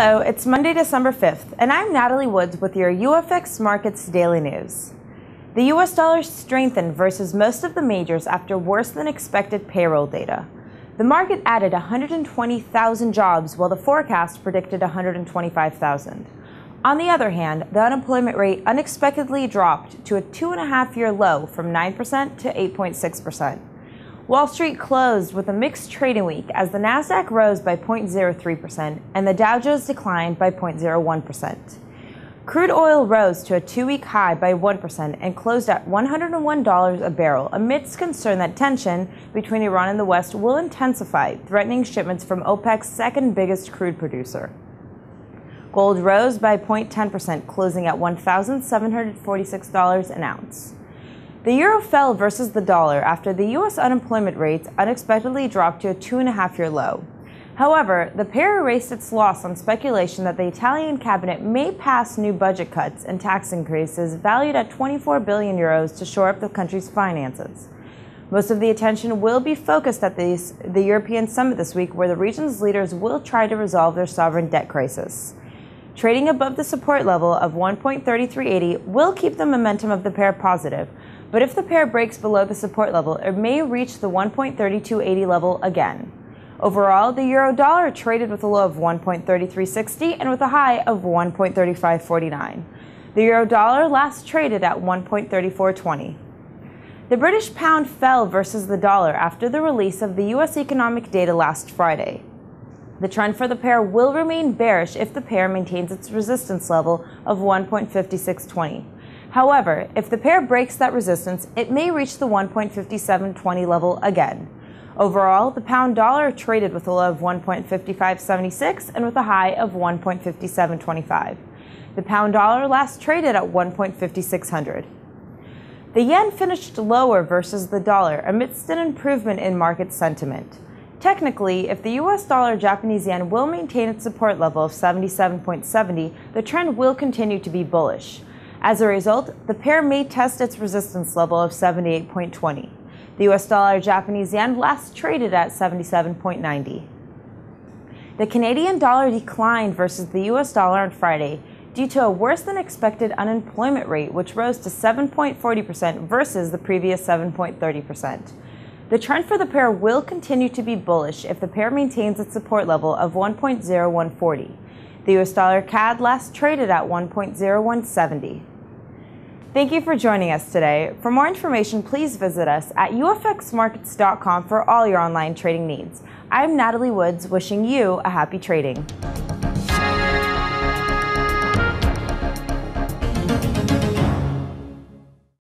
Hello, it's Monday, December 5th, and I'm Natalie Woods with your UFX Markets Daily News. The US dollar strengthened versus most of the majors after worse than expected payroll data. The market added 120,000 jobs while the forecast predicted 125,000. On the other hand, the unemployment rate unexpectedly dropped to a two and a half year low from 9% to 8.6%. Wall Street closed with a mixed trading week as the Nasdaq rose by 0.03% and the Dow Jones declined by 0.01%. Crude oil rose to a two-week high by 1% and closed at $101 a barrel amidst concern that tension between Iran and the West will intensify, threatening shipments from OPEC's second biggest crude producer. Gold rose by 0.10%, closing at $1,746 an ounce. The euro fell versus the dollar after the U.S. unemployment rates unexpectedly dropped to a two and a half year low. However, the pair erased its loss on speculation that the Italian cabinet may pass new budget cuts and tax increases valued at 24 billion euros to shore up the country's finances. Most of the attention will be focused at the, the European summit this week, where the region's leaders will try to resolve their sovereign debt crisis. Trading above the support level of 1.3380 will keep the momentum of the pair positive, but if the pair breaks below the support level, it may reach the 1.3280 level again. Overall, the euro dollar traded with a low of 1.3360 and with a high of 1.3549. The euro dollar last traded at 1.3420. The British pound fell versus the dollar after the release of the US economic data last Friday. The trend for the pair will remain bearish if the pair maintains its resistance level of 1.5620. However, if the pair breaks that resistance, it may reach the 1.5720 level again. Overall, the pound dollar traded with a low of 1.5576 and with a high of 1.5725. The pound dollar last traded at 1.5600. The yen finished lower versus the dollar amidst an improvement in market sentiment. Technically, if the US dollar Japanese yen will maintain its support level of 77.70, the trend will continue to be bullish. As a result, the pair may test its resistance level of 78.20. The US dollar Japanese yen last traded at 77.90. The Canadian dollar declined versus the US dollar on Friday due to a worse than expected unemployment rate, which rose to 7.40% versus the previous 7.30%. The trend for the pair will continue to be bullish if the pair maintains its support level of 1.0140. The US dollar CAD last traded at 1.0170. Thank you for joining us today. For more information, please visit us at ufxmarkets.com for all your online trading needs. I'm Natalie Woods, wishing you a happy trading.